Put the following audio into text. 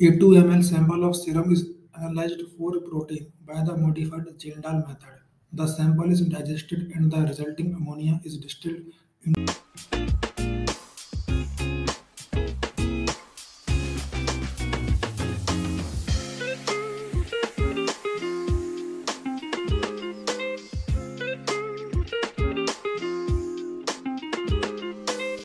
A 2 ml sample of serum is analyzed for protein by the modified Kjeldahl method. The sample is digested and the resulting ammonia is distilled into